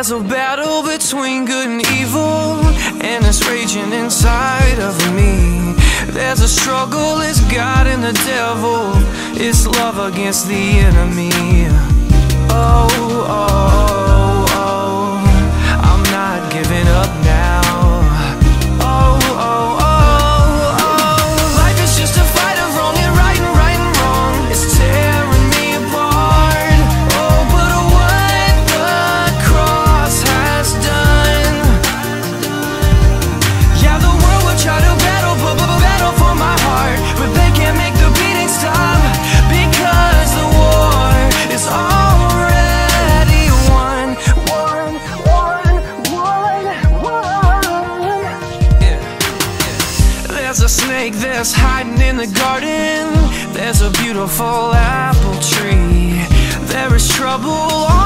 There's a battle between good and evil, and it's raging inside of me. There's a struggle, it's God and the devil, it's love against the enemy oh, oh. snake that's hiding in the garden. There's a beautiful apple tree. There is trouble